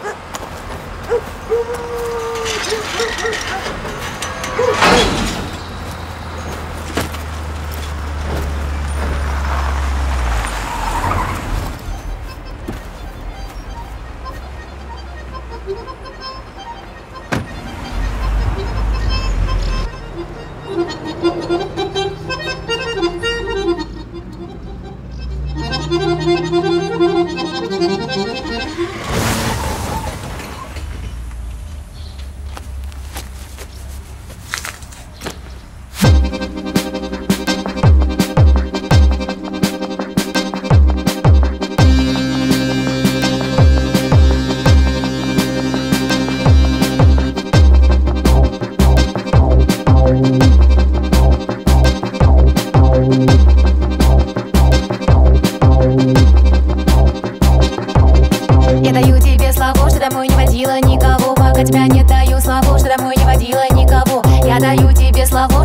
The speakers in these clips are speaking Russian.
Я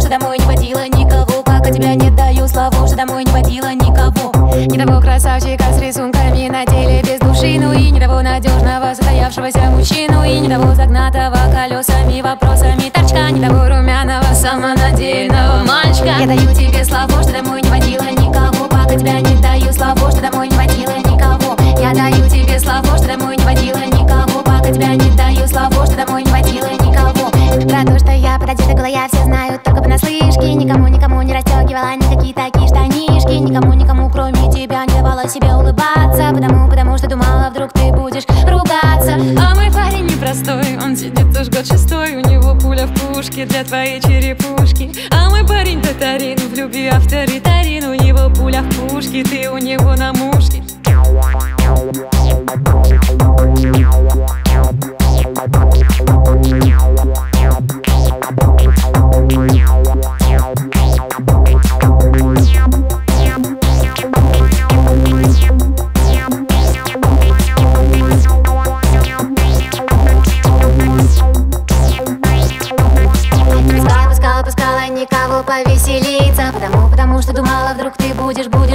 что домой не водила никого. Пока тебя не даю слово, что домой не водила никого. Не того красавчика с рисунками на теле без души Ну и не того надежного состоявшегося мужчину И не того загнатого колесами вопросами торчка Не того румяного самонадеянного мальчика. Я даю тебе То, что я пододета голая, все знают только понаслышке Никому, никому не расстегивала никакие такие штанишки. Никому, никому, кроме тебя, не давала себе улыбаться. Потому, потому что думала, вдруг ты будешь ругаться. А мой парень непростой, он сидит уж год шестой. У него пуля в пушке для твоей черепушки. А мой парень татарин, в любви авторитарин. У него пуля в пушке, ты у него на мушке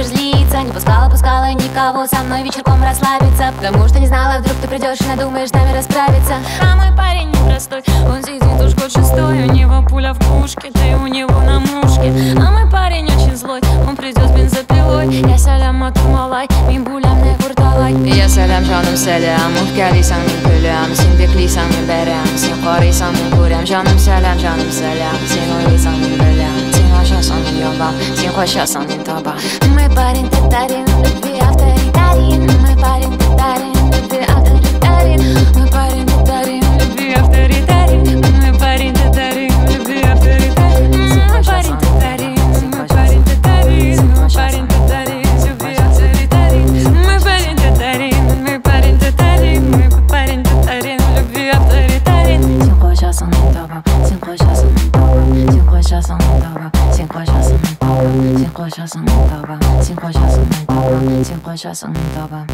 злиться Не пускала, пускала никого со мной вечерком расслабиться Потому что не знала, вдруг ты придешь и надумаешь с нами расправиться. А мой парень непростой, он сидит уж год шестой У него пуля в пушке, ты у него на мушке. А мой парень очень злой, он придет с бензопилой Я сәлем атырмалай, мин бүләмне курталай Я сәлем жаным сәлем Үпкәлисәң мин көләм Син биклисәң мин бәрәм Син карыйсаң мин күрәм Жаным сәлем, жаным сәлем Син уйлыйсаң мин беләм Син ачасың мин ябам Син качасың мин табам Мой парень татарин, в любви авторитарин 下上一刀吧，进化下上一刀吧，进化下上一刀吧。